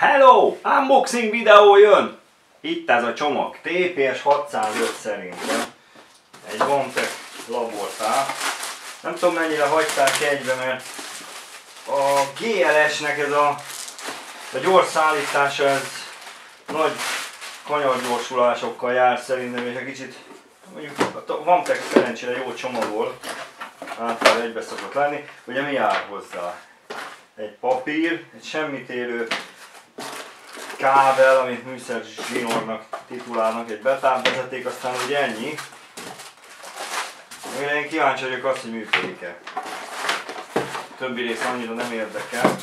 Hello! Unboxing videó jön! Itt ez a csomag. TPS 605 szerintem. Egy Vantec labortál. Nem tudom mennyire hagyták egybe, mert a GLS-nek ez a, a gyors szállítása ez nagy kanyargyorsulásokkal jár szerintem, és egy kicsit mondjuk a Vantec szerencsére jó csomagol, általában egybe szokott lenni. Ugye mi jár hozzá? Egy papír, egy semmit élő kábel, amit műszer zsinórnak titulálnak, egy betávvezeték, aztán ugye ennyi. Mire én kíváncsi vagyok azt, hogy működik-e. Többi rész annyira nem érdekel.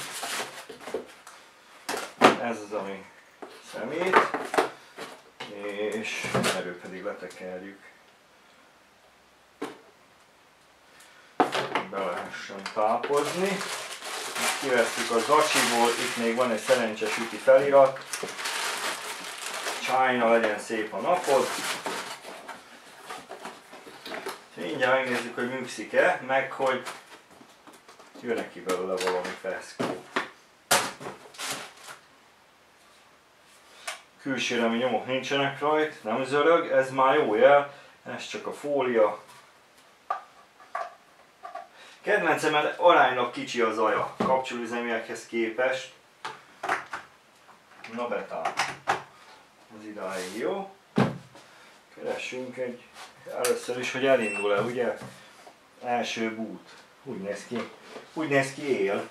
Ez az, ami szemét. És erről pedig letekerjük. Be lehessen tápozni kivesszük a zacsiból, itt még van egy szerencsés üti felirat. China legyen szép a napod. Mindjárt megnézzük, hogy műkszik-e, meg hogy jön ki belőle valami feszkó. Külsőre mi nyomok nincsenek rajt, nem zörög, ez már jó jel, ez csak a fólia, Kedvencem, mert aránylag kicsi a zaja kapcsolóüzemiekhez képest. Na betál. Az idáig jó. Keressünk egy, először is, hogy elindul-e, ugye? Első bút. Úgy néz ki. Úgy néz ki él.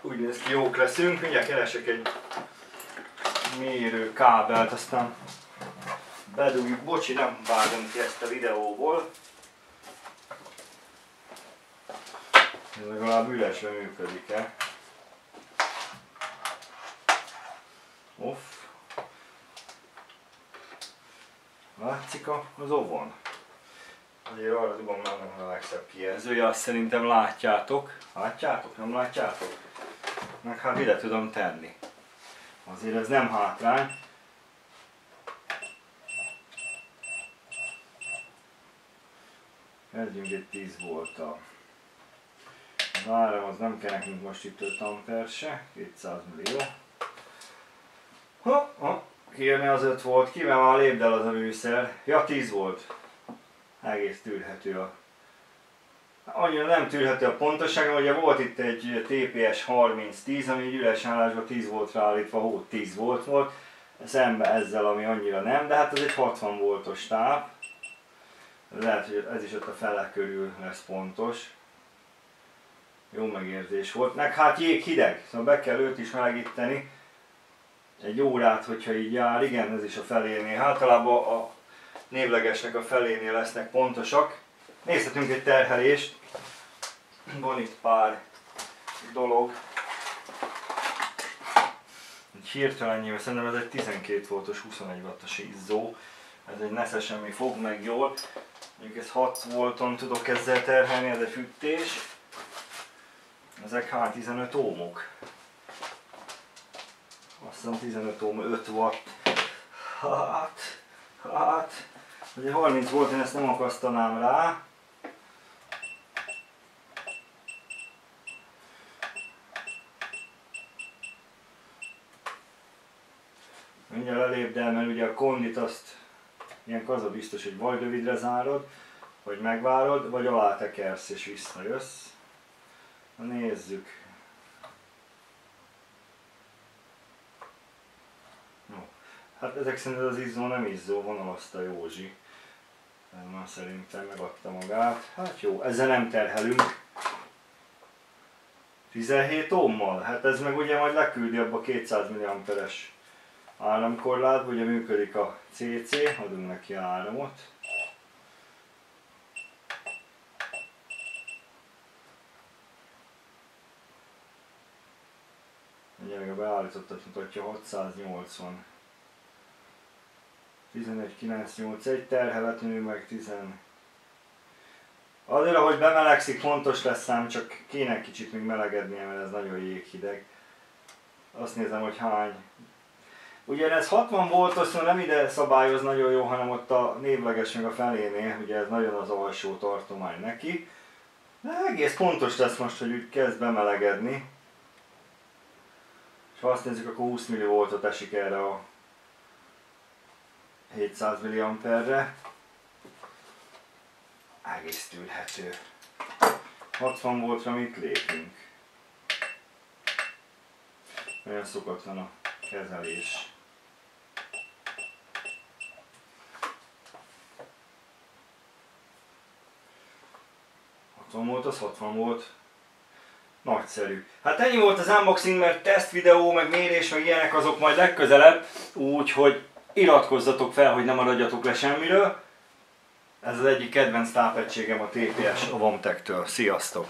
Úgy néz ki, jók leszünk. Ugye keresek egy mérő kábelt, aztán bedugjuk. Bocsi, nem vágom ki ezt a videóból. Ez legalább ülesre működik-e. Off. Látszik az ovon? Azért arra dugom már nem a legszebb kijelzője, azt szerintem látjátok. Látjátok? Nem látjátok? Meg hát ide tudom tenni. Azért ez nem hátrány. Kezdjünk egy 10 volttal. Az áram az nem kell nekünk most itt 5 amper se, 200 millió. Ha, ha, kijönne az 5 volt, kivel már lépd el az a műszer. Ja, 10 volt. Egész tűrhető a Annyira nem tűrhető a pontossága, ugye volt itt egy TPS 3010, ami egy üres állásban 10 volt ráállítva, hó 10 volt volt, szembe ezzel, ami annyira nem, de hát ez egy 60 voltos táp lehet, hogy ez is ott a fele körül lesz pontos. Jó megérzés volt. Meg hát jég hideg, szóval be kell őt is melegíteni. Egy órát, hogyha így jár, igen, ez is a felénél. Általában a névlegesnek a felénél lesznek pontosak. Nézhetünk egy terhelést. Van itt pár dolog. Egy hirtelen nyilván, szerintem ez egy 12 voltos 21 wattos izzó. Ez egy nesze semmi fog meg jól. Mondjuk ez 6 volton tudok ezzel terhelni, ez egy fűtés. Ezek hát 15 ómok. Azt hiszem 15 ohm 5 watt. Hát, hát, ugye 30 volt, én ezt nem akasztanám rá. Mindjárt elépd el, mert ugye a kondit azt Ilyenkor az a biztos, hogy vagy rövidre zárod, hogy megvárod, vagy alá tekersz és visszajössz. Na nézzük. No. Hát ezek szerint az izzó nem izzó, vonalazta Józsi. Már szerintem megadta magát. Hát jó, ezzel nem terhelünk. 17 ohmmal? Hát ez meg ugye majd leküldi abba 200 mAh-es áramkorlát, ugye működik a CC, adunk neki áramot. Ugye a beállítottat mutatja 680. 11981 terheletmű meg 10. Azért, ahogy bemelegszik, fontos lesz szám, csak kéne kicsit még melegednie, mert ez nagyon jéghideg. Azt nézem, hogy hány Ugye ez 60 voltos, szóval nem ide szabályoz nagyon jó, hanem ott a névleges meg a felénél, ugye ez nagyon az alsó tartomány neki. De egész pontos lesz most, hogy úgy kezd bemelegedni. És ha azt nézzük, akkor 20 millivoltot esik erre a 700 mA-re. Egész tűrhető. 60 voltra mit lépünk? Olyan szokatlan a kezelés. Volt, az 60 volt. Nagyszerű. Hát ennyi volt az unboxing, mert teszt videó, meg mérés, meg ilyenek azok majd legközelebb, úgyhogy iratkozzatok fel, hogy nem maradjatok le semmiről. Ez az egyik kedvenc tápegységem a TPS a Vomtech-től. Sziasztok!